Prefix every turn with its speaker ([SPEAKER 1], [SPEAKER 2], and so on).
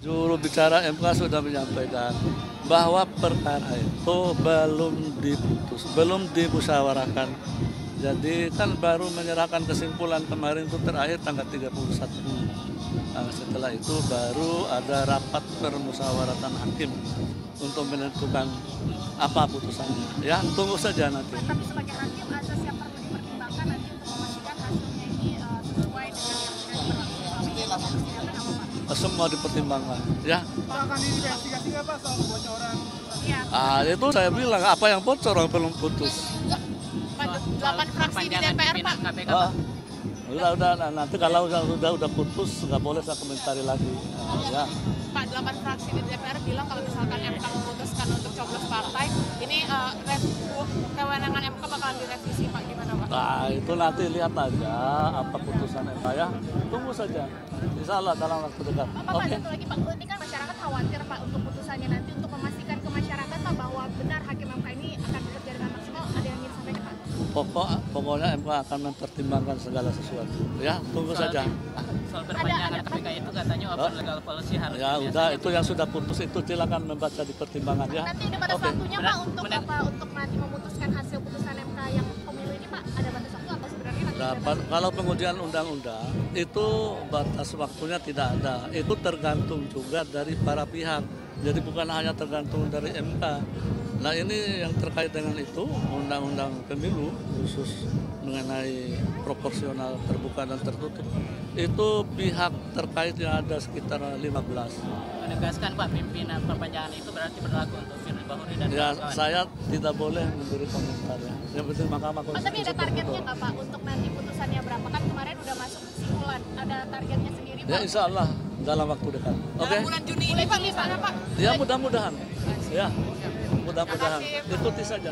[SPEAKER 1] Juru bicara MK sudah menyampaikan bahwa perkara itu belum diputus, belum dimusyawarahkan. Jadi kan baru menyerahkan kesimpulan kemarin itu terakhir tanggal 31. Nah, setelah itu baru ada rapat permusyawaratan hakim untuk menentukan apa putusannya. Ya, tunggu saja nanti.
[SPEAKER 2] Tapi sebagai hakim asas yang
[SPEAKER 1] Semua dipertimbangkan, ya.
[SPEAKER 3] Pak akan diinvestigasi nggak Pak soal kebocoran?
[SPEAKER 2] Iya,
[SPEAKER 1] Ah, itu saya bilang apa yang bocor orang belum putus.
[SPEAKER 2] Pak, delapan fraksi di DPR Pak.
[SPEAKER 1] Ah, udah udah nah, nanti kalau udah udah, udah putus nggak boleh saya komentari lagi. Ah, ya.
[SPEAKER 2] Pak, delapan fraksi di DPR bilang kalau misalkan MK memutuskan untuk coblos partai, ini rev- kewenangan MK bakalan direvisi?
[SPEAKER 1] Nah itu nanti lihat aja apa putusan MK ya. Tunggu saja. Insya Allah dalam waktu dekat.
[SPEAKER 2] Pak,
[SPEAKER 1] Oke.
[SPEAKER 2] Pak, satu lagi Pak, ini kan masyarakat khawatir Pak untuk putusannya nanti untuk memastikan ke masyarakat Pak bahwa benar hakim MK ini akan bekerja dengan maksimal. Ada yang ingin sampaikan Pak?
[SPEAKER 1] Pokok pokoknya MK akan mempertimbangkan segala sesuatu. Ya tunggu saja.
[SPEAKER 4] soal perpanjangan KPK itu katanya open legal policy harus
[SPEAKER 1] Ya udah itu yang sudah putus itu silakan membaca di pertimbangan ya.
[SPEAKER 2] Nanti ada batas
[SPEAKER 1] Oke.
[SPEAKER 2] waktunya Pak untuk
[SPEAKER 4] benar.
[SPEAKER 2] apa? Untuk nanti memutuskan
[SPEAKER 1] kalau pengujian undang-undang itu batas waktunya tidak ada. Itu tergantung juga dari para pihak. Jadi bukan hanya tergantung dari MK. Nah ini yang terkait dengan itu undang-undang pemilu khusus mengenai proporsional terbuka dan tertutup itu pihak terkait yang ada sekitar 15.
[SPEAKER 4] menegaskan Pak pimpinan perpanjangan itu berarti berlaku untuk Firly Bahuri dan
[SPEAKER 1] Ya
[SPEAKER 4] kawan-kawan.
[SPEAKER 1] saya tidak boleh memberi komentar ya. Yang penting Mahkamah
[SPEAKER 2] Pak, tapi
[SPEAKER 1] Konstitusi
[SPEAKER 2] ada targetnya nggak Pak untuk nanti putusannya berapa? Kan kemarin udah masuk kesimpulan. Ada targetnya sendiri Pak?
[SPEAKER 1] Ya insya Allah dalam waktu dekat. Oke.
[SPEAKER 2] bulan Juni ini Pak?
[SPEAKER 1] Ya mudah-mudahan. Ya, mudah-mudahan. Ikuti saja.